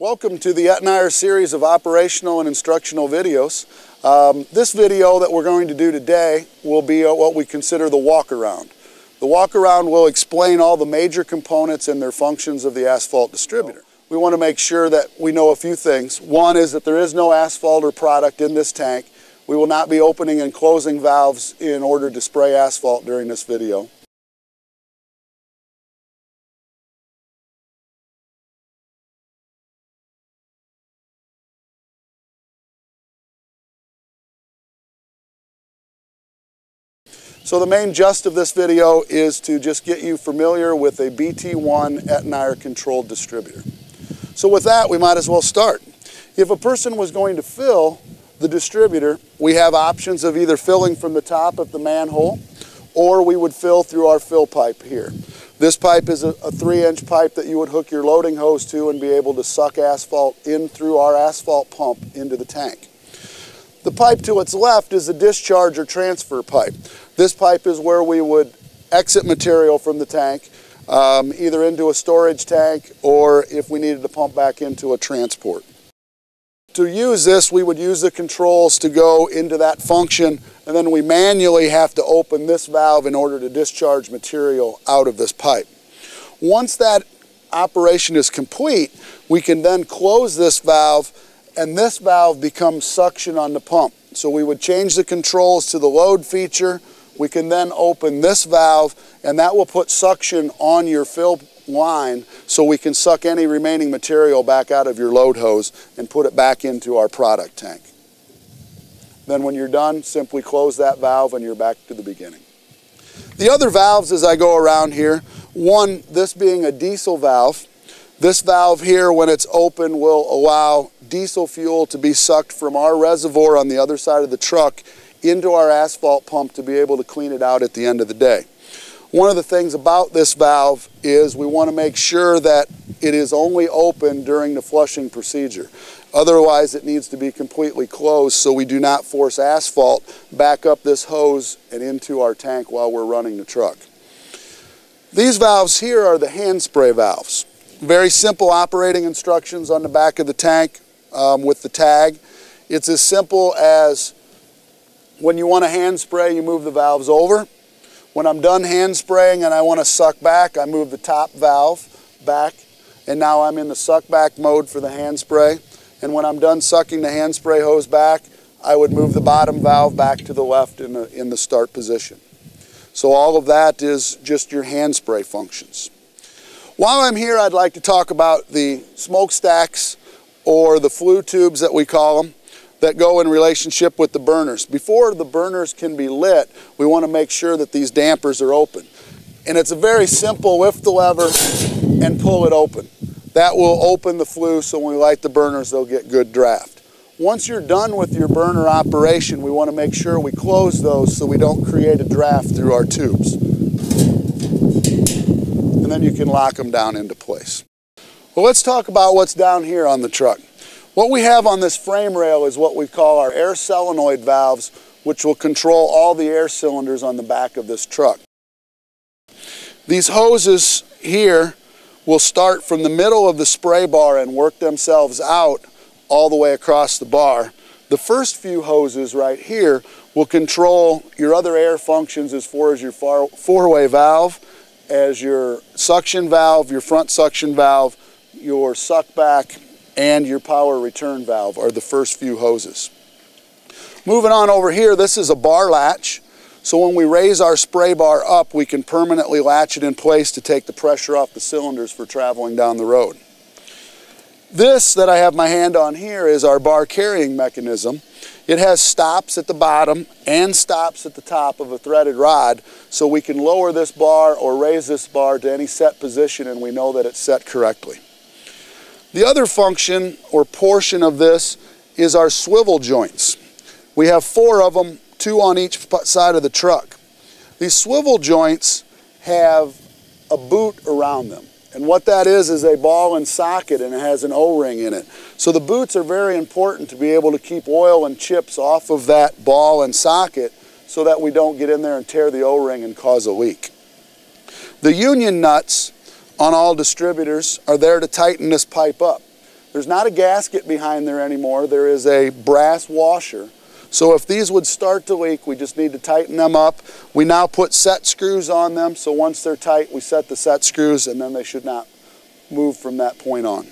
Welcome to the Etnyre series of operational and instructional videos. Um, this video that we're going to do today will be what we consider the walk around. The walk around will explain all the major components and their functions of the asphalt distributor. We want to make sure that we know a few things. One is that there is no asphalt or product in this tank. We will not be opening and closing valves in order to spray asphalt during this video. So the main gist of this video is to just get you familiar with a BT1 Etnyre controlled distributor. So with that, we might as well start. If a person was going to fill the distributor, we have options of either filling from the top of the manhole or we would fill through our fill pipe here. This pipe is a, a three inch pipe that you would hook your loading hose to and be able to suck asphalt in through our asphalt pump into the tank. The pipe to its left is a discharge or transfer pipe. This pipe is where we would exit material from the tank, um, either into a storage tank or if we needed to pump back into a transport. To use this, we would use the controls to go into that function, and then we manually have to open this valve in order to discharge material out of this pipe. Once that operation is complete, we can then close this valve and this valve becomes suction on the pump. So we would change the controls to the load feature. We can then open this valve and that will put suction on your fill line so we can suck any remaining material back out of your load hose and put it back into our product tank. Then when you're done, simply close that valve and you're back to the beginning. The other valves as I go around here, one, this being a diesel valve, this valve here, when it's open, will allow diesel fuel to be sucked from our reservoir on the other side of the truck into our asphalt pump to be able to clean it out at the end of the day. One of the things about this valve is we want to make sure that it is only open during the flushing procedure. Otherwise, it needs to be completely closed so we do not force asphalt back up this hose and into our tank while we're running the truck. These valves here are the hand spray valves. Very simple operating instructions on the back of the tank um, with the tag. It's as simple as when you want to hand spray, you move the valves over. When I'm done hand spraying and I want to suck back, I move the top valve back and now I'm in the suck back mode for the hand spray. And when I'm done sucking the hand spray hose back, I would move the bottom valve back to the left in the, in the start position. So all of that is just your hand spray functions. While I'm here, I'd like to talk about the smokestacks or the flue tubes that we call them that go in relationship with the burners. Before the burners can be lit, we want to make sure that these dampers are open. And it's a very simple lift the lever and pull it open. That will open the flue so when we light the burners, they'll get good draft. Once you're done with your burner operation, we want to make sure we close those so we don't create a draft through our tubes and then you can lock them down into place. Well, let's talk about what's down here on the truck. What we have on this frame rail is what we call our air solenoid valves, which will control all the air cylinders on the back of this truck. These hoses here will start from the middle of the spray bar and work themselves out all the way across the bar. The first few hoses right here will control your other air functions as far as your four-way valve, as your suction valve, your front suction valve, your suck back, and your power return valve are the first few hoses. Moving on over here, this is a bar latch. So when we raise our spray bar up, we can permanently latch it in place to take the pressure off the cylinders for traveling down the road. This that I have my hand on here is our bar carrying mechanism. It has stops at the bottom and stops at the top of a threaded rod so we can lower this bar or raise this bar to any set position and we know that it's set correctly. The other function or portion of this is our swivel joints. We have four of them, two on each side of the truck. These swivel joints have a boot around them. And what that is is a ball and socket and it has an O-ring in it. So the boots are very important to be able to keep oil and chips off of that ball and socket so that we don't get in there and tear the O-ring and cause a leak. The union nuts on all distributors are there to tighten this pipe up. There's not a gasket behind there anymore. There is a brass washer. So if these would start to leak, we just need to tighten them up. We now put set screws on them, so once they're tight, we set the set screws and then they should not move from that point on.